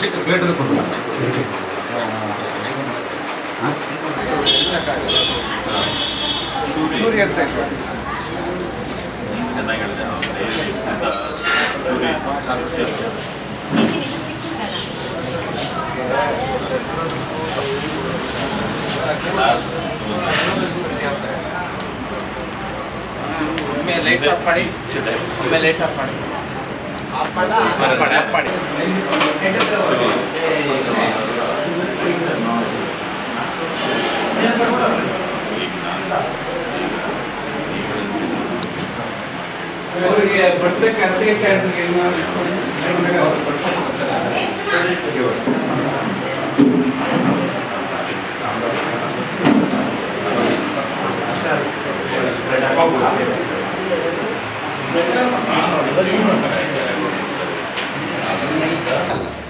ಚಿಕ್ಕ ಪ್ಲೇಟಲ್ಲಿ ಕೊಡು ಸೂರ್ಯ ಅಂತ ಇಟ್ಕೊಳ್ಳಿ. ಚೆನ್ನಾಗಿ ಹೇಳಿದೆ ಅವ್ನು ಚೂರಿ ಒಮ್ಮೆ ಲೈಟ್ಸ್ ಆಫ್ ಮಾಡಿ ಒಮ್ಮೆ ಲೈಟ್ಸ್ ಆಫ್ ಮಾಡಿ ಆಫ್ ಮಾಡಿ ಆಫ್ ಮಾಡಿ ಅರ್ಧಿಗೆ ಕ್ಯಾಟ್ರಿಗೆ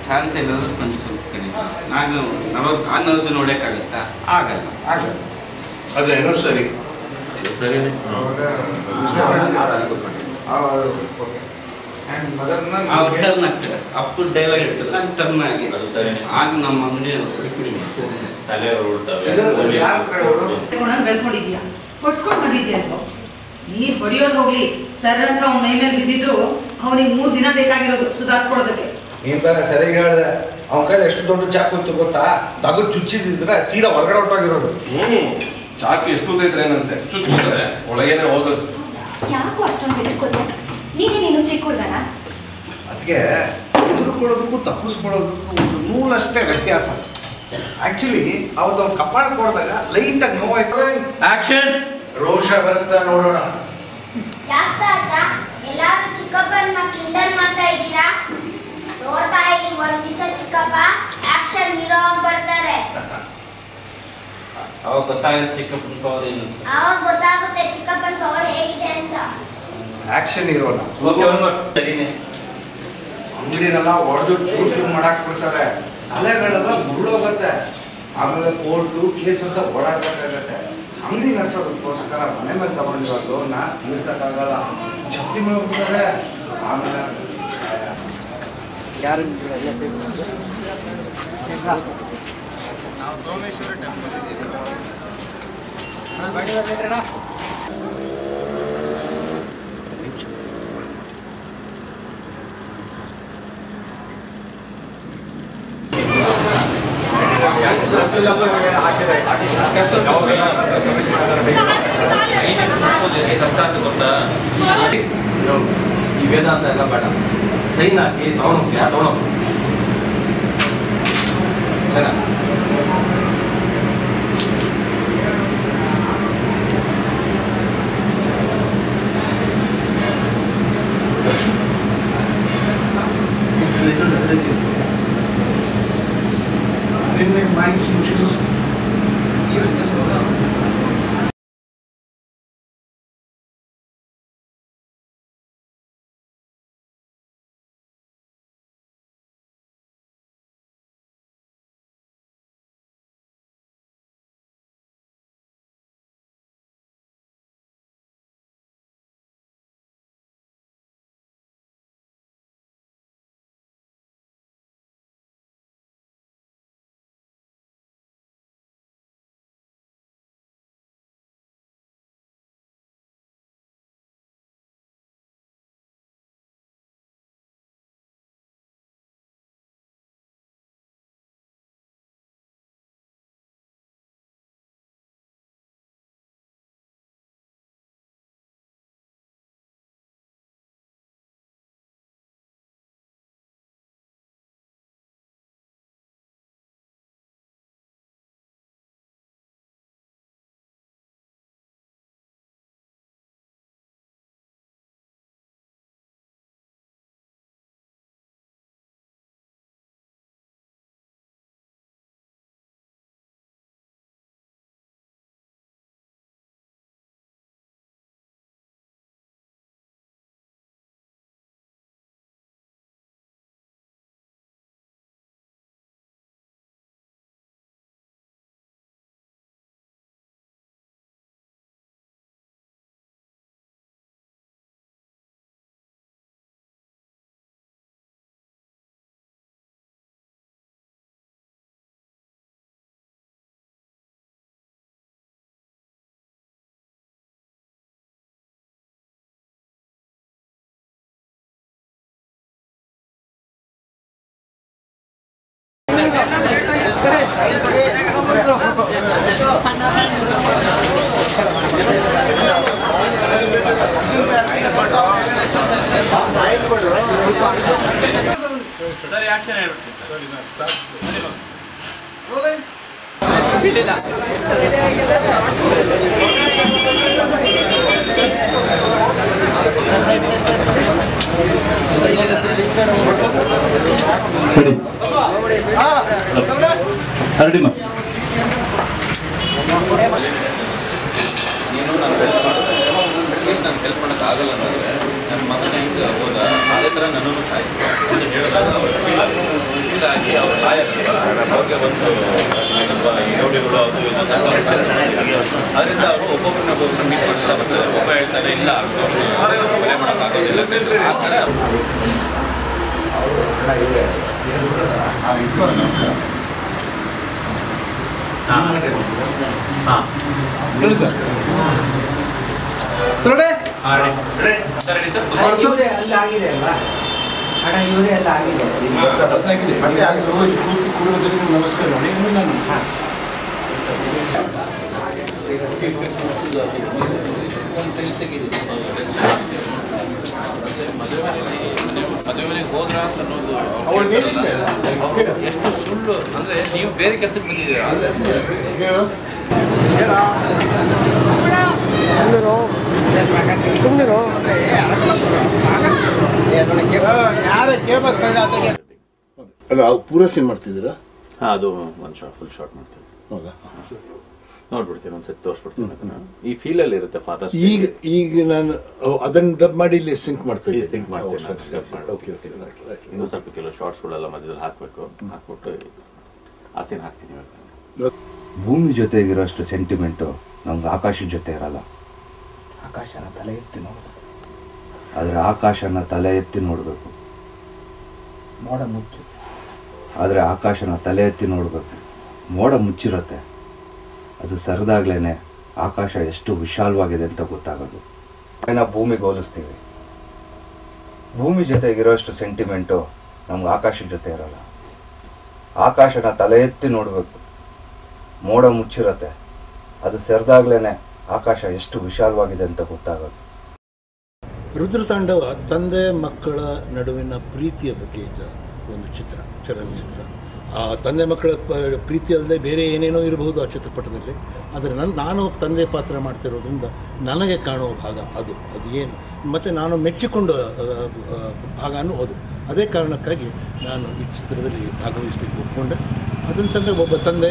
ಚಾನ್ಸ್ ಏನಾದರೂ ಒಂದು ಸ್ವಲ್ಪ ಕಡಿಮೆ. ನಾನು ನಲವತ್ತು ಅನ್ನೋದು ನೋಡೋಕ್ಕಾಗತ್ತಾ ಆಗಲ್ಲ. ಆಗಲ್ಲ. ಅದೇನೋ ಸರಿ ಸರಿನೇ. ಆ ಟರ್ನ್ ಆಗ್ತದೆ. ಅಪ್ಪು ಡೈಲಾಗ್ ಇರ್ತದೆ ಅದು ಟರ್ನ್ ಆಗಿ. ಆಗ ನಮ್ಮ? ತಗೊಂಡು ಬೆಳ್ಕೊಂಡಿದ್ಯಾ ಹೊಡ್ಸ್ಕೊಂಡ್ ಬಂದಿದ್ಯಾ ನೀ ಹೊಡಿಯೋದು ಹೋಗ್ಲಿ. ಸರ್ ಅಂತ ಅವ್ನ ಮೈ ಮೇಲೆ ಬಿದ್ದಿದ್ರು ಅವನಿಗೆ ಮೂರು ದಿನ ಬೇಕಾಗಿರೋದು ಸುಧಾರಿಸ್ಕೊಡೋದಕ್ಕೆ. ನೀನ್ ತರ ಸರಿಯಾಗಿ ಹೇಳ್ದೆ. ಅವನ ಕೈಲಿ ಎಷ್ಟು ದೊಡ್ಡ ಚಾಕು ಇತ್ತು ಗೊತ್ತಾ? ತಗದು ಚುಚ್ಚಿದ್ರೆ ಸೀದಾ ಹೊರಗಡೆ ಹೊಟ್ಟೋಗಿರೋದು ಹ್ಮ್. ಚಾಕಿ ಎಷ್ಟು ಏನಂತೆ ಚುಚ್ಚಿದ್ರೆ ಒಳಗೇನೆ ಹೋಗೋದು ಯಾಕೋ ಅಷ್ಟೊಂದು ಹೆದರ್ಕೋತ ನೀನೇ ನೀನು ಚಿಕ್ಕ ಹುಡುಗನ? ಅದಕ್ಕೆ ಹೆದರ್ಕೊಳ್ಳೋದಕ್ಕೂ ತಪ್ಪಿಸ್ಕೊಳ್ಳೋದಕ್ಕೂ ಒಂದು ನೂಲಷ್ಟೇ ವ್ಯತ್ಯಾಸ. ಆಕ್ಚುಲಿ ಅವತ್ತು ಅವ್ನು ಕಪಾಳ ಕೊಡಿದಾಗ ಲೈಟಾಗಿ ನೋವಾಯ್ತು. ಆಕ್ಷನ್ ರೋಷ ಬರುತ್ತಾ ನೋಡೋಣ. ಯಾಕ ಅಂತ ಎಲ್ಲಾರು ಚಿಕ್ಕಪ್ಪನ ಕಿಂಡಲ್ ಮಾಡ್ತಾ ಇದ್ದೀರಾ? ನೋಡ್ತಾ ಇದ್ದೀನಿ ಒಂದು ದಿವಸ ಚಿಕ್ಕಪ್ಪ. ಆಕ್ಷನ್ ಹೀರೋ ಬರ್ತಾರೆ. ಅವಾಗ ಗೊತ್ತಾಗುತ್ತೆ ಚಿಕ್ಕಪ್ಪನ ಪವರ್ ಏನು ಅಂತ. ಆವಾಗ ಗೊತ್ತಾಗುತ್ತೆ ಅಂತ ಆಕ್ಷನ್ ಇರೋಲ್ಲ. ಅಂಗಡಿನೆಲ್ಲ ಹೊಡೆದು ಚೂರು ಚೂರು ಮಾಡಾಕ್ ಬಿಡ್ತಾರೆ ತಲೆಗಳೆಲ್ಲ ಮುರುಳೋಗತ್ತೆ ಆಮೇಲೆ ಕೋರ್ಟು ಕೇಸ್ ಅಂತ ಓಡಾಡ್ಬೇಕಾಗತ್ತೆ. ಅಂಗಡಿ ನಡೆಸೋದಕ್ಕೋಸ್ಕರ ಮನೆ ಮೇಲೆ ತಗೊಂಡಿರೋ ಲೋನ್ನ ತೀರ್ಸಕ್ಕಾಗಲ್ಲ. ಶಕ್ತಿ ಮಾಡ್ಬಿಡ್ತಾರೆ. ಆಮೇಲೆ ನಾವು ಸೋಮೇಶ್ವರ ಟೆಂಪಲ್ ಇದ್ದೀವಿ ಕಷ್ಟ ಅಂತ ಗೊತ್ತಾ ಈ ವೇದಾಂತ ಎಲ್ಲ ಬೇಡ ಸೈನ್ ಹಾಕಿ ತಗೊಂಡೋಗ್ತೀಯಾ ತಗೊಂಡೋಗ್ತೀವಿ ಸರಿ ನಿನ್ನೆ ಮೈಸೂರು ಹರಡಿ ಮಾ. ನೀನು ಹೆಲ್ಪ್ ಮಾಡೋಕ್ಕಾಗಲ್ಲ ಅನ್ನೋದ್ರೆ ನನ್ನ ಮಗನ ಹಿಂಗೆ ಹೋದ. ಥರ ನನ್ನನ್ನು ಸಾಯಿಸಿ ಅಂತ ಹೇಳಿದಾಗ ಹೀಗಾಗಿ ಅವ್ರು ಸಾಯಲ್ಲ. ಅವ್ರಿಗೆ ಒಂದು ಅದು. ಅದರಿಂದ ಅವರು ಒಬ್ಬೊಬ್ಬರನ್ನ ಒಬ್ಬೊಬ್ಬರನ್ನ ಮೀಟ್ ಒಬ್ಬ ಹೇಳ್ತಾರೆ ಇಲ್ಲ ಬೆಲೆ ಮಾಡೋಕ್ಕಾಗೋದಿಲ್ಲ ಆ ಹೇಳಿ ಸರ್ ಸರ್. ಎಲ್ಲ ಆಗಿದೆ ಅಲ್ಲ ಹಣ ಇವರೇ ಎಲ್ಲ ಆಗಿದೆ ಅದಾಗಿದೆ ಮತ್ತೆ ಅಲ್ಲಿ ಹೋಗಿ ಕೂತು ಕುಡಿಯೋದಕ್ಕೆ ನೀವು ನಮಸ್ಕಾರ ಮಾಡಿ ನಾನು ಎಷ್ಟು ಸುಳ್ಳು ಅಂದ್ರೆ ನೀವು ಬೇರೆ ಕೆಲಸಕ್ಕೆ ಬಂದಿದ್ದೀರಾ? ಅಲ್ಲ ಅವು ಪೂರ ಸೀನ್ ಮಾಡ್ತಿದ್ದೀರಾ? ಹಾಂ ಅದು ಒಂದು ಶಾರ್ಟ್ ಫುಲ್ ಶಾರ್ಟ್ ಮಾಡ್ತೀವಿ. ಹೌದಾ? ನೋಡ್ಬಿಡ್ತೀನಿ ಒಂದ್ಸತಿ ತೋರಿಸ್ಬಿಡ್ತೀನಿ ಅದನ್ನ. ಈ ಫೀಲಲ್ಲಿ ಇರುತ್ತೆ ಫಾದರ್ಸ್ ಈಗ ಈಗ ನಾನು ಅದನ್ನ ಡಬ್ ಮಾಡಿ ಇಲ್ಲಿ ಸಿಂಕ್ ಮಾಡ್ತಾ ಇದ್ದೀನಿ. ಸಿಂಕ್ ಮಾಡ್ತೀನಿ ಇನ್ನೂ ಸ್ವಲ್ಪ ಕೆಲವು ಶಾರ್ಟ್ಸ್ಗಳೆಲ್ಲ ಮಧ್ಯದಲ್ಲಿ ಹಾಕ್ಬೇಕು. ಹಾಕ್ಬಿಟ್ಟು ಆ ಸೀನ್ ಹಾಕ್ತೀನಿ. ಭೂಮಿ ಜೊತೆಗಿರೋಷ್ಟು ಸೆಂಟಿಮೆಂಟು ನಮ್ಗೆ ಆಕಾಶದ ಜೊತೆ ಇರಲ್ಲ. ಆಕಾಶನ ತಲೆ ಎತ್ತಿ ನೋಡಬೇಕು. ಆದರೆ ಆಕಾಶನ ತಲೆ ಎತ್ತಿ ನೋಡಬೇಕು. ಮೋಡ ಮುಚ್ಚು. ಆದರೆ ಆಕಾಶನ ತಲೆ ಎತ್ತಿ ನೋಡಬೇಕು. ಮೋಡ ಮುಚ್ಚಿರುತ್ತೆ. ಅದು ಸರಿದಾಗ್ಲೇ ಆಕಾಶ ಎಷ್ಟು ವಿಶಾಲವಾಗಿದೆ ಅಂತ ಗೊತ್ತಾಗೋದು. ನಾವು ಭೂಮಿಗೆ ಹೋಲಿಸ್ತೀವಿ ಭೂಮಿ ಜೊತೆಗಿರೋಷ್ಟು ಸೆಂಟಿಮೆಂಟು ನಮ್ಗೆ ಆಕಾಶದ ಜೊತೆ ಇರೋಲ್ಲ. ಆಕಾಶನ ತಲೆ ಎತ್ತಿ ನೋಡಬೇಕು. ಮೋಡ ಮುಚ್ಚಿರತ್ತೆ. ಅದು ಸೆರೆದಾಗ್ಲೇನೆ ಆಕಾಶ ಎಷ್ಟು ವಿಶಾಲವಾಗಿದೆ ಅಂತ ಗೊತ್ತಾಗೋದು. ರುದ್ರತಾಂಡವ ತಂದೆ ಮಕ್ಕಳ ನಡುವಿನ ಪ್ರೀತಿಯ ಬಗ್ಗೆ ಇದ್ದ ಒಂದು ಚಿತ್ರ, ಚಲನಚಿತ್ರ. ತಂದೆ ಮಕ್ಕಳ ಪ್ರೀತಿ ಅಲ್ಲದೆ ಬೇರೆ ಏನೇನೋ ಇರಬಹುದು ಆ ಚಿತ್ರಪಟದಲ್ಲಿ. ಆದರೆ ನನ್ನ ನಾನು ತಂದೆ ಪಾತ್ರ ಮಾಡ್ತಿರೋದ್ರಿಂದ ನನಗೆ ಕಾಣುವ ಭಾಗ ಅದು ಅದು ಏನು. ಮತ್ತು ನಾನು ಮೆಚ್ಚಿಕೊಂಡ ಭಾಗನೂ ಅದು. ಅದೇ ಕಾರಣಕ್ಕಾಗಿ ನಾನು ಈ ಚಿತ್ರದಲ್ಲಿ ಭಾಗವಹಿಸಲಿಕ್ಕೆ ಒಪ್ಕೊಂಡೆ. ಅದಂತಂದರೆ ಒಬ್ಬ ತಂದೆ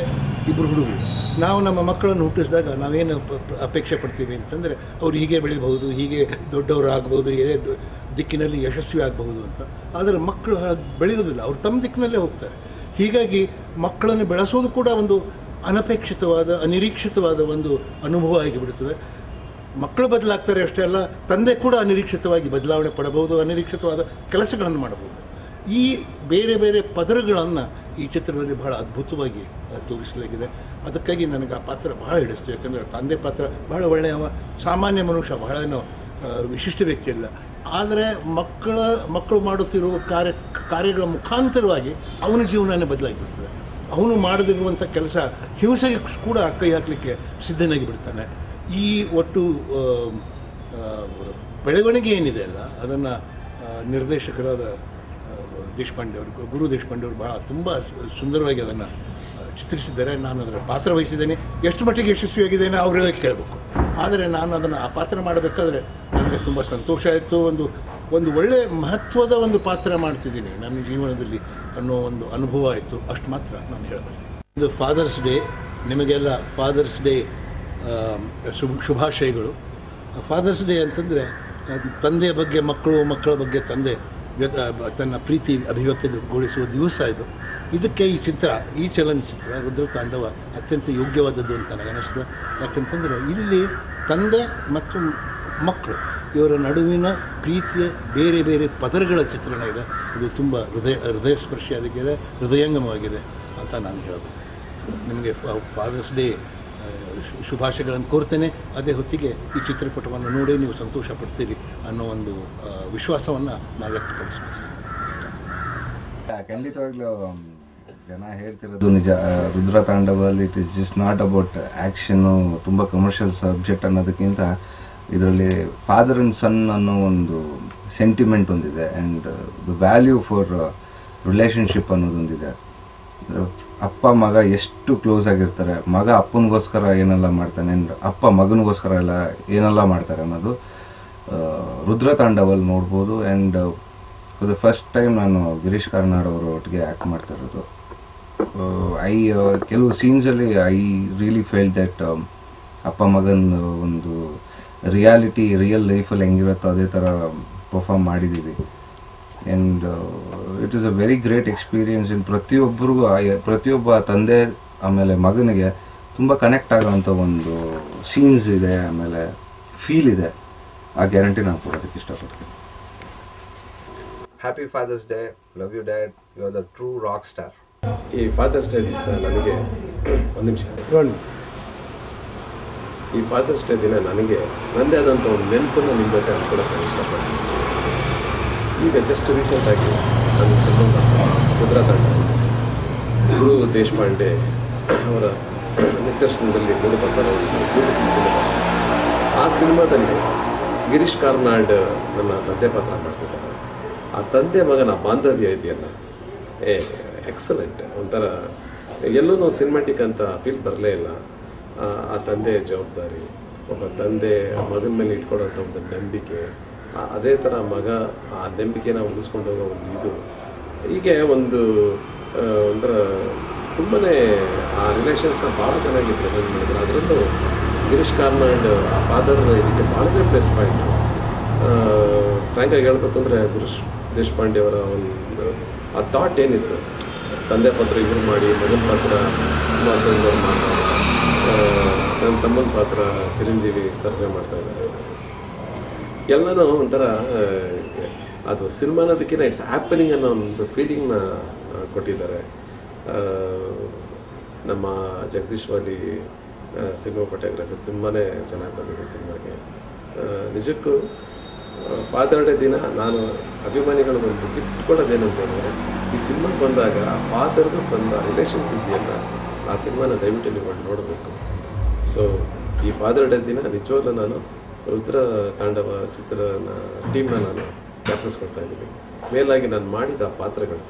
ಇಬ್ಬರು ಹುಡುಗರು. ನಾವು ನಮ್ಮ ಮಕ್ಕಳನ್ನು ಹುಟ್ಟಿಸಿದಾಗ ನಾವೇನು ಅಪೇಕ್ಷೆ ಪಡ್ತೀವಿ ಅಂತಂದರೆ ಅವ್ರು ಹೀಗೆ ಬೆಳಿಬಹುದು, ಹೀಗೆ ದೊಡ್ಡವರು ಆಗ್ಬೋದು ಏನೇ ದಿಕ್ಕಿನಲ್ಲಿ ಯಶಸ್ವಿ ಆಗಬಹುದು ಅಂತ. ಆದರೆ ಮಕ್ಕಳು ಬೆಳೆಯೋದಿಲ್ಲ ಅವ್ರು ತಮ್ಮ ದಿಕ್ಕಿನಲ್ಲೇ ಹೋಗ್ತಾರೆ. ಹೀಗಾಗಿ ಮಕ್ಕಳನ್ನು ಬೆಳೆಸೋದು ಕೂಡ ಒಂದು ಅನಪೇಕ್ಷಿತವಾದ, ಅನಿರೀಕ್ಷಿತವಾದ ಒಂದು ಅನುಭವ ಆಗಿಬಿಡುತ್ತದೆ. ಮಕ್ಕಳು ಬದಲಾಗ್ತಾರೆ ಅಷ್ಟೇ ಅಲ್ಲ, ತಂದೆ ಕೂಡ ಅನಿರೀಕ್ಷಿತವಾಗಿ ಬದಲಾವಣೆ ಪಡಬಹುದು, ಅನಿರೀಕ್ಷಿತವಾದ ಕೆಲಸಗಳನ್ನು ಮಾಡಬಹುದು. ಈ ಬೇರೆ ಬೇರೆ ಪದರಗಳನ್ನು ಈ ಚಿತ್ರದಲ್ಲಿ ಬಹಳ ಅದ್ಭುತವಾಗಿ ತೋರಿಸಲಾಗಿದೆ. ಅದಕ್ಕಾಗಿ ನನಗೆ ಆ ಪಾತ್ರ ಬಹಳ ಹಿಡಿಸ್ತು. ಯಾಕಂದರೆ ತಂದೆ ಪಾತ್ರ ಬಹಳ ಒಳ್ಳೆಯ, ಸಾಮಾನ್ಯ ಮನುಷ್ಯ ಬಹಳ ವಿಶಿಷ್ಟ ವ್ಯಕ್ತಿ ಅಲ್ಲ. ಆದರೆ ಮಕ್ಕಳ, ಮಕ್ಕಳು ಮಾಡುತ್ತಿರುವ ಕಾರ್ಯ, ಕಾರ್ಯಗಳ ಮುಖಾಂತರವಾಗಿ ಅವನ ಜೀವನನೇ ಬದಲಾಗಿಬಿಡ್ತದೆ. ಅವನು ಮಾಡದಿರುವಂಥ ಕೆಲಸ ಹಿಂಸೆಗೆ ಕೂಡ ಕೈ ಹಾಕಲಿಕ್ಕೆ ಸಿದ್ಧನಾಗಿ ಬಿಡ್ತಾನೆ ಈ ಒಟ್ಟು ಬೆಳವಣಿಗೆ ಏನಿದೆ ಅಲ್ಲ, ಅದನ್ನು ನಿರ್ದೇಶಕರಾದ ದೇಶಪಾಂಡೆ ಅವರು, ಗುರು ದೇಶಪಾಂಡೆ ಅವರು ಭಾಳ ತುಂಬ ಸುಂದರವಾಗಿ ಅದನ್ನು ಚಿತ್ರಿಸಿದ್ದಾರೆ. ನಾನು ಅದರ ಪಾತ್ರ ವಹಿಸಿದ್ದೇನೆ. ಎಷ್ಟು ಮಟ್ಟಿಗೆ ಯಶಸ್ವಿಯಾಗಿದ್ದೇನೆ ಅವರೇ ಕೇಳಬೇಕು. ಆದರೆ ನಾನು ಅದನ್ನು ಆ ಪಾತ್ರ ಮಾಡಬೇಕಾದ್ರೆ ನನಗೆ ತುಂಬ ಸಂತೋಷ ಆಯಿತು. ಒಂದು ಒಂದು ಒಳ್ಳೆಯ ಮಹತ್ವದ ಒಂದು ಪಾತ್ರ ಮಾಡ್ತಿದ್ದೀನಿ ನನ್ನ ಜೀವನದಲ್ಲಿ ಅನ್ನೋ ಒಂದು ಅನುಭವ ಆಯಿತು. ಅಷ್ಟು ಮಾತ್ರ ನಾನು ಹೇಳಬಲ್ಲೆ. ಇದು ಫಾದರ್ಸ್ ಡೇ ನಿಮಗೆಲ್ಲ ಫಾದರ್ಸ್ ಡೇ ಶುಭ, ಶುಭಾಶಯಗಳು. ಫಾದರ್ಸ್ ಡೇ ಅಂತಂದರೆ ತಂದೆಯ ಬಗ್ಗೆ, ಮಕ್ಕಳು, ಮಕ್ಕಳ ಬಗ್ಗೆ ತಂದೆ ತನ್ನ ಪ್ರೀತಿ ಅಭಿವ್ಯಕ್ತಿಗೊಳಿಸುವ ದಿವಸ ಇದು. ಇದಕ್ಕೆ ಈ ಚಿತ್ರ, ಈ ಚಲನಚಿತ್ರ ರುದ್ರ ತಾಂಡವ ಅತ್ಯಂತ ಯೋಗ್ಯವಾದದ್ದು ಅಂತ ನನಗನ್ನಿಸ್ತದೆ. ಯಾಕಂತಂದರೆ ಇಲ್ಲಿ ತಂದೆ ಮತ್ತು ಮಕ್ಕಳು ಇವರ ನಡುವಿನ ಪ್ರೀತಿಯ ಬೇರೆ ಬೇರೆ ಪದರಗಳ ಚಿತ್ರಣ ಇದೆ. ಇದು ತುಂಬ ಹೃದಯ ಹೃದಯ ಸ್ಪರ್ಶಿಯಾಗಿದೆ ಹೃದಯಂಗಮವಾಗಿದೆ ಅಂತ ನಾನು ಹೇಳಬೇಕು ನಿಮಗೆ ಫಾದರ್ಸ್ ಡೇ ಶುಭಾಶಯಗಳನ್ನು ಕೋರ್ತೇನೆ. ಅದೇ ಹೊತ್ತಿಗೆ ಈ ಚಿತ್ರಪಟವನ್ನು ನೋಡಿ ನೀವು ಸಂತೋಷ ಪಡ್ತೀರಿ ಅನ್ನೋ ಒಂದು ವಿಶ್ವಾಸವನ್ನು ನಾವು ವ್ಯಕ್ತಪಡಿಸ್ತೀನಿ. ಖಂಡಿತವಾಗ್ಲೂ ಜನ ಹೇಳ್ತಿರೋದು ನಿಜ. Rudra ತಾಂಡವಲ್ಲಿ it is just not about action ತುಂಬ ಕಮರ್ಷಿಯಲ್ ಸಬ್ಜೆಕ್ಟ್ ಅನ್ನೋದಕ್ಕಿಂತ ಇದರಲ್ಲಿ ಫಾದರ್ ಅಂಡ್ ಸನ್ ಅನ್ನೋ ಒಂದು ಸೆಂಟಿಮೆಂಟ್ ಒಂದಿದೆ and the value for relationship ಅನ್ನೋದೊಂದಿದೆ ಅಪ್ಪ ಮಗ ಎಷ್ಟು ಕ್ಲೋಸ್ ಆಗಿರ್ತಾರೆ ಮಗ ಅಪ್ಪನಿಗೋಸ್ಕರ ಏನೆಲ್ಲ ಮಾಡ್ತಾನೆ ಆ್ಯಂಡ್ ಅಪ್ಪ ಮಗನಿಗೋಸ್ಕರ ಎಲ್ಲ ಏನೆಲ್ಲ ಮಾಡ್ತಾರೆ ಅನ್ನೋದು ಆ, ರುದ್ರ ತಾಂಡವಲ್ಲಿ ನೋಡ್ಬೋದು and for the first time ನಾನು ಗಿರೀಶ್ ಕಾರ್ನಾಡ್ ಅವರು ಒಟ್ಟಿಗೆ ಆ್ಯಕ್ಟ್ ಮಾಡ್ತಾ ಇರೋದು. ಐ ಕೆಲವು ಸೀನ್ಸಲ್ಲಿ ಐ ರಿಯಲಿ ಫೇಲ್ ದಟ್ ಅಪ್ಪ ಮಗನ ಒಂದು ರಿಯಾಲಿಟಿ ರಿಯಲ್ ಲೈಫಲ್ಲಿ ಹೆಂಗಿರುತ್ತೋ ಅದೇ ಥರ ಪರ್ಫಾರ್ಮ್ ಮಾಡಿದ್ದೀವಿ. And it is a very great experience in ಪ್ರತಿಯೊಬ್ಬರಿಗೂ ಪ್ರತಿಯೊಬ್ಬ ತಂದೆ ಆಮೇಲೆ ಮಗನಿಗೆ ತುಂಬ ಕನೆಕ್ಟ್ ಆಗೋವಂಥ ಒಂದು ಸೀನ್ಸ್ ಇದೆ ಆಮೇಲೆ ಫೀಲ್ ಇದೆ. ಆ ಗ್ಯಾರಂಟಿ ನಾನು ಕೊಡೋದಕ್ಕೆ ಇಷ್ಟಪಡ್ತೀನಿ. Happy Father's Day love you dad you are the true rock star ಈ ಫಾದರ್ಸ್ ಡೇ ದಿವಸ ನನಗೆ ಒಂದು ನಿಮಿಷ. ಈ ಫಾದರ್ಸ್ ಡೇ ದಿನ ನನಗೆ ನನ್ನದೇ ಆದಂಥ ಒಂದು ನೆನಪನ್ನು ನಿಮ್ಮ ಜೊತೆ ಹಂಚ್ಕೊಳ್ಳೋಕೆ ಇಷ್ಟಪಡ್ತೀನಿ ಈಗ ಜಸ್ಟ್ ರೀಸೆಂಟಾಗಿ ನನ್ನ ಸಂಬಂಧ ಭದ್ರಾ ತಂಡ, ಗುರು ದೇಶಪಾಂಡೆ ಅವರ ನಿರ್ದೇಶನದಲ್ಲಿ ಮೂಡಿಬಂದ ಆ ಸಿನಿಮಾದಲ್ಲಿ ಗಿರೀಶ್ ಕಾರ್ನಾಡ್ ನನ್ನ ತಂದೆ ಪಾತ್ರ ಮಾಡ್ತಿದ್ದಾರೆ. ಆ ತಂದೆ ಮಗನ ಬಾಂಧವ್ಯ ಇದೆಯಲ್ಲ? ಏ ಎಕ್ಸಲೆಂಟ್ ಒಂಥರ ಎಲ್ಲೂ ಸಿನಿಮಾಟಿಕ್ ಅಂತ ಫೀಲ್ ಬರಲೇ ಇಲ್ಲ. ಆ, ತಂದೆಯ ತಂದೆ ಜವಾಬ್ದಾರಿ ಒಬ್ಬ ತಂದೆ ಮಗನ ಮೇಲೆ ಇಟ್ಕೊಳ್ಳೋಂಥ ಒಂದು ನಂಬಿಕೆ ಅದೇ ಥರ ಮಗ ಆ ನಂಬಿಕೆನ ಉಳಿಸ್ಕೊಂಡು ಹೋಗೋ ಒಂದು ಇದು ಹೀಗೆ ಒಂದು ಒಂಥರ ತುಂಬಾ ಆ ರಿಲೇಷನ್ಸ್ನ ಭಾಳ ಚೆನ್ನಾಗಿ ಪ್ರೆಸೆಂಟ್ ಮಾಡಿದ್ರು. ಅದರಲ್ಲೂ ಗಿರೀಶ್ ಕಾರ್ನಾಡ್ ಆ ಫಾದರ್ ಇದಕ್ಕೆ ಭಾಳನೇ ಪ್ಲೇಸ್ ಪಾಯಿಂಟ್ ಫ್ರ್ಯಾಂಕಾಗಿ ಹೇಳ್ಬೇಕಂದ್ರೆ ಅಂದರೆ ಗಿರೀಶ್ ದೇಶಪಾಂಡೆ ಅವರ ಒಂದು ಆ ಥಾಟ್ ಏನಿತ್ತು? ತಂದೆ ಪಾತ್ರ ಇವ್ರು ಮಾಡಿ ಮಗನ ಪಾತ್ರ ಮಾಡ್ತಾರೆ ನನ್ನ ತಮ್ಮನ ಪಾತ್ರ ಚಿರಂಜೀವಿ ಸರ್ಜೆ ಮಾಡ್ತಾ ಇದ್ದಾರೆ. ಎಲ್ಲನೂ ಒಂಥರ ಅದು ಸಿನಿಮಾ ಅನ್ನೋದಕ್ಕಿಂತ ಇಟ್ಸ್ ಹ್ಯಾಪನಿಂಗ್ ಅನ್ನೋ ಒಂದು ಫೀಲಿಂಗ್ನ ಕೊಟ್ಟಿದ್ದಾರೆ. ನಮ್ಮ ಜಗದೀಶ್ ವಾಲಿ ಸಿನಿಮಾ ಫೋಟೋಗ್ರಫಿ ತುಂಬಾನೇ ಚೆನ್ನಾಗಿ ಬಂದಿದೆ ಸಿನಿಮಾಗೆ. ನಿಜಕ್ಕೂ ಫಾದರ್ ಡೇ ದಿನ ನಾನು ಅಭಿಮಾನಿಗಳು ಒಂದು ಗಿಫ್ಟ್ ಕೊಡೋದೇನಂತ ಹೇಳಿದ್ರೆ ಈ ಸಿನಿಮಾಗೆ ಬಂದಾಗ ಫಾದರ್ದು ಸಂದ ರಿಲೇಷನ್ಸ್ ಇದೆಯಲ್ಲ? ಆ ಸಿನಿಮಾನ ದಯವಿಟ್ಟು ನೀವು ನೋಡಬೇಕು. ಸೊ ಈ ಫಾದರ್ ಡೇ ದಿನ ನಿಜವಾಗ್ಲೂ ನಾನು ರುದ್ರ ತಾಂಡವ ಚಿತ್ರನ ಟೀಮ್ನ ನಾನು ಕೊಡ್ತಾ ಇದ್ದೀನಿ. ಮೇಲಾಗಿ ನಾನು ಮಾಡಿದ ಪಾತ್ರಗಳು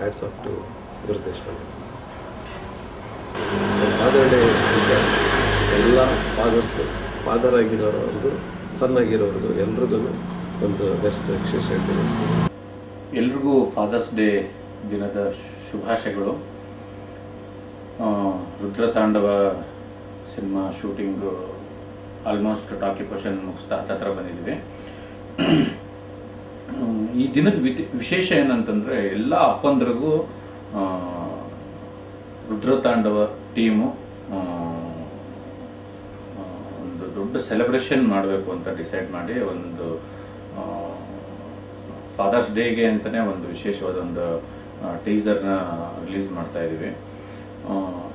hats off to Gurudesh so Father Day ದಿವಸ ಎಲ್ಲ ಫಾದರ್ಸ್ ಫಾದರ್ ಆಗಿರೋರವ್ರಿಗೂ ಸನ್ ಆಗಿರೋರ್ಗು ಎಲ್ರಿಗೂ ಒಂದು ಬೆಸ್ಟ್ ವಿಶೇಷ ಹೇಳ್ತೀನಿ. ಎಲ್ರಿಗೂ ಫಾದರ್ಸ್ ಡೇ ದಿನದ ಶುಭಾಶಯಗಳು. Rudratandava cinema shooting almost talkie portion ಮುಗಿಸ್ತಾ ಹತ್ತತ್ರ ಬಂದಿದ್ವಿ ಈ ದಿನದ ವಿಶೇಷ ಏನಂತಂದರೆ ಎಲ್ಲ ಅಪ್ಪಂದ್ರಿಗೂ ರುದ್ರತಾಂಡವ ಟೀಮು ಒಂದು ದೊಡ್ಡ ಸೆಲೆಬ್ರೇಷನ್ ಮಾಡಬೇಕು ಅಂತ ಡಿಸೈಡ್ ಮಾಡಿ ಒಂದು ಫಾದರ್ಸ್ ಡೇಗೆ ಅಂತಲೇ ಒಂದು ವಿಶೇಷವಾದ ಒಂದು ಟೀಸರ್ನ ರಿಲೀಸ್ ಮಾಡ್ತಾ ಇದ್ದೀವಿ.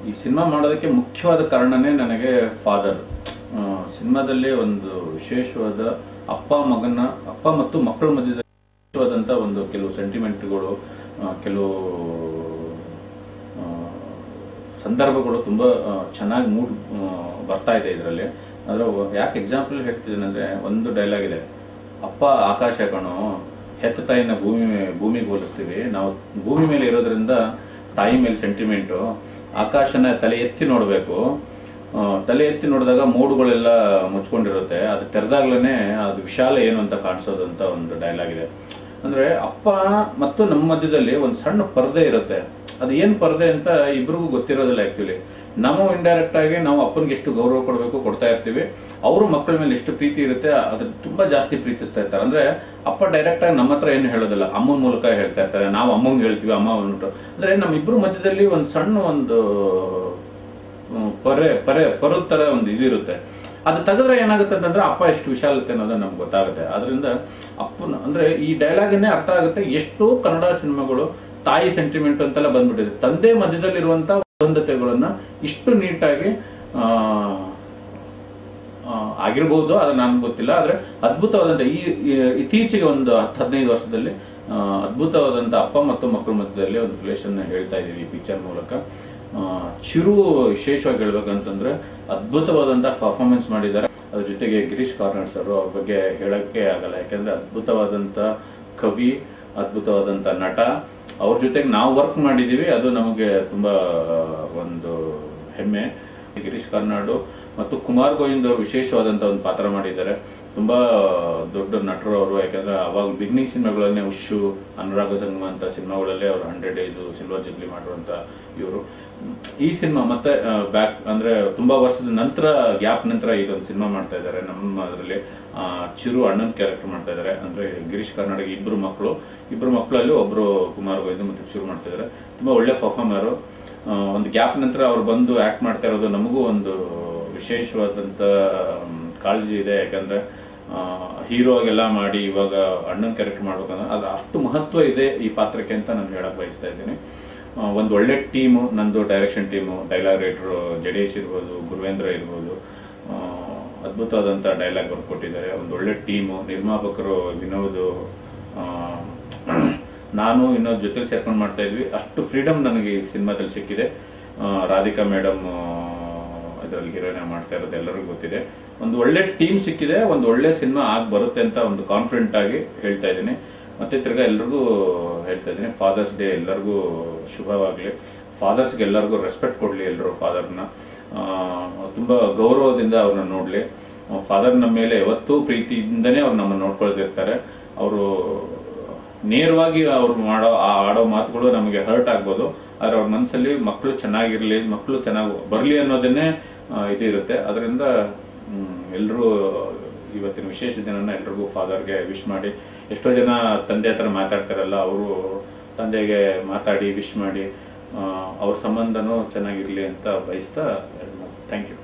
ಈ ಸಿನಿಮಾ ಮಾಡೋದಕ್ಕೆ ಮುಖ್ಯವಾದ ಕಾರಣನೇ ನನಗೆ ಫಾದರ್ ಸಿನಿಮಾದಲ್ಲಿ ಒಂದು ವಿಶೇಷವಾದ ಅಪ್ಪ ಮಗನ, ಅಪ್ಪ ಮತ್ತು ಮಕ್ಕಳ ಮಧ್ಯದ ವಿಶೇಷವಾದಂಥ ಒಂದು ಕೆಲವು ಸೆಂಟಿಮೆಂಟ್ಗಳು ಕೆಲವು ಸಂದರ್ಭಗಳು ತುಂಬ ಚೆನ್ನಾಗಿ ಮೂಡ್ ಬರ್ತಾ ಇದೆ ಇದರಲ್ಲಿ. ಅದರ ಯಾಕೆ ಎಕ್ಸಾಂಪಲ್ ಹೇಳ್ತಿದ್ದೀನಿ ಒಂದು ಡೈಲಾಗ್ ಇದೆ. ಅಪ್ಪ ಆಕಾಶ ಕಣೋ, ಹೆತ್ತ ತಾಯಿನ ಭೂಮಿ, ಭೂಮಿಗೆ ಹೋಲಿಸ್ತೀವಿ. ನಾವು ಭೂಮಿ ಮೇಲೆ ಇರೋದ್ರಿಂದ ತಾಯಿ ಮೇಲೆ ಸೆಂಟಿಮೆಂಟು ಆಕಾಶನ ತಲೆ ಎತ್ತಿ ನೋಡಬೇಕು. ತಲೆ ಎತ್ತಿ ನೋಡಿದಾಗ ಮೋಡುಗಳೆಲ್ಲ ಮುಚ್ಕೊಂಡಿರುತ್ತೆ. ಅದು ತೆರೆದಾಗ್ಲೇ ಅದು ವಿಶಾಲ ಏನು ಅಂತ ಕಾಣಿಸೋದಂತ ಒಂದು ಡೈಲಾಗ್ ಇದೆ. ಅಂದ್ರೆ ಅಪ್ಪ ಮತ್ತು ನಮ್ಮ ಮಧ್ಯದಲ್ಲಿ ಒಂದು ಸಣ್ಣ ಪರದೆ ಇರುತ್ತೆ. ಅದು ಏನ್ ಪರದೆ ಅಂತ ಇಬ್ರಿಗೂ ಗೊತ್ತಿರೋದಿಲ್ಲ ಆಕ್ಚುಲಿ ನಾವು ಇಂಡೈರೆಕ್ಟ್ ಆಗಿ ನಾವು ಅಪ್ಪನಿಗೆ ಎಷ್ಟು ಗೌರವ ಕೊಡಬೇಕು, ಕೊಡ್ತಾ ಇರ್ತೀವಿ. ಅವರು ಮಕ್ಕಳ ಮೇಲೆ ಎಷ್ಟು ಪ್ರೀತಿ ಇರುತ್ತೆ ಅದು ತುಂಬಾ ಜಾಸ್ತಿ ಪ್ರೀತಿಸ್ತಾ ಇರ್ತಾರೆ. ಅಂದ್ರೆ ಅಪ್ಪ ಡೈರೆಕ್ಟ್ ಆಗಿ ನಮ್ಮ ಹತ್ರ ಏನು ಹೇಳೋದಿಲ್ಲ. ಅಮ್ಮನ ಮೂಲಕ ಹೇಳ್ತಾ ಇರ್ತಾರೆ. ನಾವು ಅಮ್ಮಂಗೆ ಹೇಳ್ತೀವಿ, ಅಮ್ಮ ಅಂದ್ಬಿಟ್ಟು. ಅಂದ್ರೆ ನಮ್ಮಿಬ್ರು ಮಧ್ಯದಲ್ಲಿ ಒಂದು ಸಣ್ಣ ಒಂದು ಪೊರೆ ಪರೆ ಪರೆ, ಪರದ ತರ ಒಂದು ಇದಿರುತ್ತೆ. ಅದು ತೆಗೆದ್ರೆ ಏನಾಗುತ್ತೆ ಅಂತಂದ್ರೆ ಅಪ್ಪ ಎಷ್ಟು ವಿಶಾಲತೆ ಅನ್ನೋದು ನಮ್ಗೆ ಗೊತ್ತಾಗುತ್ತೆ. ಅದರಿಂದ ಅಪ್ಪನ, ಅಂದ್ರೆ ಈ ಡೈಲಾಗನ್ನೇ ಅರ್ಥ ಆಗುತ್ತೆ. ಎಷ್ಟೋ ಕನ್ನಡ ಸಿನಿಮಾಗಳು ತಾಯಿ ಸೆಂಟಿಮೆಂಟ್ ಅಂತೆಲ್ಲ ಬಂದ್ಬಿಟ್ಟಿದೆ. ತಂದೆ ಮಧ್ಯದಲ್ಲಿರುವಂತ ಬಂಧತೆಗಳನ್ನ ಇಷ್ಟು ನೀಟಾಗಿ ಆ ಆ, ಆಗಿರ್ಬೋದು ಅದು ನನಗೆ ಗೊತ್ತಿಲ್ಲ ಆದ್ರೆ ಅದ್ಭುತವಾದಂತ ಈ ಇತ್ತೀಚೆಗೆ ಒಂದು ಹತ್ತು ಹದಿನೈದು ವರ್ಷದಲ್ಲಿ ಆ, ಅದ್ಭುತವಾದಂಥ ಅಪ್ಪ ಮತ್ತು ಮಕ್ಕಳ ಮಧ್ಯದಲ್ಲಿ ಒಂದು ರಿಲೇಷನ್ ಹೇಳ್ತಾ ಇದೀವಿ ಈ ಪಿಕ್ಚರ್ ಮೂಲಕ. ಚಿರು ವಿಶೇಷವಾಗಿ ಹೇಳ್ಬೇಕಂತಂದ್ರೆ ಅದ್ಭುತವಾದಂತ ಪರ್ಫಾರ್ಮೆನ್ಸ್ ಮಾಡಿದ್ದಾರೆ. ಅದ್ರ ಜೊತೆಗೆ ಗಿರೀಶ್ ಕಾರ್ನಾಡ್ ಸರ್ ಅವ್ರ ಬಗ್ಗೆ ಹೇಳಕ್ಕೆ ಆಗಲ್ಲ ಯಾಕಂದ್ರೆ ಅದ್ಭುತವಾದಂತ ಕವಿ ಅದ್ಭುತವಾದಂಥ ನಟ. ಅವ್ರ ಜೊತೆಗೆ ನಾವು ವರ್ಕ್ ಮಾಡಿದ್ದೀವಿ ಅದು ನಮಗೆ ತುಂಬಾ ಒಂದು ಹೆಮ್ಮೆ. ಗಿರೀಶ್ ಕಾರ್ನಾಡು ಮತ್ತು ಕುಮಾರ್ ಗೋವಿಂದ್ ಅವರು ವಿಶೇಷವಾದಂಥ ಒಂದು ಪಾತ್ರ ಮಾಡಿದ್ದಾರೆ. ತುಂಬ ದೊಡ್ಡ ನಟರು ಅವರು, ಯಾಕಂದರೆ ಅವಾಗ ಬಿಗ್ನಿಂಗ್ ಸಿನಿಮಾಗಳನ್ನೇ ಉಶು ಅನುರಾಗ ಸಂಗಮ ಅಂತ ಸಿನಿಮಾಗಳಲ್ಲೇ ಅವರು ಹಂಡ್ರೆಡ್ ಡೇಸು ಸಿಲ್ವರ್ ಜುಬ್ಲಿ ಮಾಡುವಂಥ ಇವರು. ಈ ಸಿನಿಮಾ ಮತ್ತೆ ಬ್ಯಾಕ್ ಅಂದರೆ ತುಂಬ ವರ್ಷದ ನಂತರ, ಗ್ಯಾಪ್ ನಂತರ ಇದೊಂದು ಸಿನಿಮಾ ಮಾಡ್ತಾ ಇದ್ದಾರೆ ನಮ್ಮ ಅದರಲ್ಲಿ. ಚಿರು ಅಣ್ಣನ ಕ್ಯಾರೆಕ್ಟರ್ ಮಾಡ್ತಾ ಇದ್ದಾರೆ. ಅಂದರೆ ಗಿರೀಶ್ ಕರ್ನಾಟಕ ಇಬ್ಬರು ಮಕ್ಕಳು ಇಬ್ಬರು ಮಕ್ಕಳಲ್ಲಿ ಒಬ್ಬರು ಕುಮಾರ್ ಗೋವಿಂದ್ ಮತ್ತು ಚಿರು ಮಾಡ್ತಾ ಇದ್ದಾರೆ. ತುಂಬ ಒಳ್ಳೆ ಪರ್ಫಾರ್ಮರು ಒಂದು ಗ್ಯಾಪ್ ನಂತರ ಅವ್ರು ಬಂದು ಆ್ಯಕ್ಟ್ ಮಾಡ್ತಾ ಇರೋದು ನಮಗೂ ಒಂದು ವಿಶೇಷವಾದಂಥ ಕಾಳಜಿ ಇದೆ. ಯಾಕಂದರೆ ಹೀರೋ ಆಗೆಲ್ಲ ಮಾಡಿ ಇವಾಗ ಅಣ್ಣನ ಕ್ಯಾರೆಕ್ಟರ್ ಮಾಡ್ಬೇಕಂದ್ರೆ ಅದು ಅಷ್ಟು ಮಹತ್ವ ಇದೆ ಈ ಪಾತ್ರಕ್ಕೆ ಅಂತ ನಾನು ಹೇಳಕ್ಕೆ ಬಯಸ್ತಾ ಇದ್ದೀನಿ. ಒಂದು ಒಳ್ಳೆ ಟೀಮು, ನಂದು ಡೈರೆಕ್ಷನ್ ಟೀಮು ಡೈಲಾಗ್ ರೈಟ್ರು ಜಡೇಶ್ ಇರ್ಬೋದು, ಗುರುವೇಂದ್ರ ಇರ್ಬೋದು ಅದ್ಭುತವಾದಂಥ ಡೈಲಾಗ್ ಬರ್ಕೊಟ್ಟಿದ್ದಾರೆ ಒಂದು ಒಳ್ಳೆ ಟೀಮು, ನಿರ್ಮಾಪಕರು ವಿನೋದ್ ನಾನು ಇನ್ನೊಂದು ಜೊತೆ ಸೇರ್ಕೊಂಡು ಮಾಡ್ತಾ ಇದ್ವಿ. ಅಷ್ಟು ಫ್ರೀಡಮ್ ನನಗೆ ಈ ಸಿನಿಮಾದಲ್ಲಿ ಸಿಕ್ಕಿದೆ. ರಾಧಿಕಾ ಮೇಡಮ್ ಇದರಲ್ಲಿ ಹೀರೋಯಿನ್ ಮಾಡ್ತಾ ಇರೋದು ಎಲ್ಲರಿಗೂ ಗೊತ್ತಿದೆ. ಒಂದು ಒಳ್ಳೆ ಟೀಮ್ ಸಿಕ್ಕಿದೆ, ಒಂದು ಒಳ್ಳೆ ಸಿನಿಮಾ ಆಗಿ ಬರುತ್ತೆ ಅಂತ ಒಂದು ಕಾನ್ಫಿಡೆಂಟ್ ಆಗಿ ಹೇಳ್ತಾ ಇದ್ದೀನಿ. ಮತ್ತೆ ತಿರ್ಗಾ ಎಲ್ರಿಗೂ ಹೇಳ್ತಾ ಇದ್ದೀನಿ ಫಾದರ್ಸ್ ಡೇ ಎಲ್ಲರಿಗೂ ಶುಭವಾಗಲಿ. ಫಾದರ್ಸ್ಗೆ ಎಲ್ಲರಿಗೂ ರೆಸ್ಪೆಕ್ಟ್ ಕೊಡಲಿ ಎಲ್ಲರೂ ಫಾದರ್ನ ತುಂಬ ಗೌರವದಿಂದ ಅವ್ರನ್ನ ನೋಡಲಿ. ಫಾದರ್ ನಮ್ಮ ಮೇಲೆ ಯಾವತ್ತೂ ಪ್ರೀತಿಯಿಂದನೇ ಅವ್ರು ನಮ್ಮನ್ನು ನೋಡ್ಕೊಳ್ತಿರ್ತಾರೆ. ಅವರು ನೇರವಾಗಿ ಅವ್ರು ಮಾಡೋ, ಆ, ಆಡೋ ಮಾತುಗಳು ನಮಗೆ ಹರ್ಟ್ ಆಗ್ಬೋದು. ಆದರೆ ಅವ್ರ ಮನಸ್ಸಲ್ಲಿ ಮಕ್ಕಳು ಚೆನ್ನಾಗಿರಲಿ ಮಕ್ಕಳು ಚೆನ್ನಾಗಿ ಬರಲಿ ಅನ್ನೋದನ್ನೇ ಇದು ಇರುತ್ತೆ. ಅದರಿಂದ ಎಲ್ಲರೂ ಇವತ್ತಿನ ವಿಶೇಷ ದಿನನ ಎಲ್ರಿಗೂ ಫಾದರ್ಗೆ ವಿಶ್ ಮಾಡಿ. ಎಷ್ಟೋ ಜನ ತಂದೆ ಹತ್ರ ಮಾತಾಡ್ತಾರಲ್ಲ, ಅವರು ತಂದೆಗೆ ಮಾತಾಡಿ, ವಿಶ್ ಮಾಡಿ. ಅವ್ರ ಸಂಬಂಧನೂ ಚೆನ್ನಾಗಿರಲಿ ಅಂತ ಬಯಸ್ತಾ ಥ್ಯಾಂಕ್ ಯು.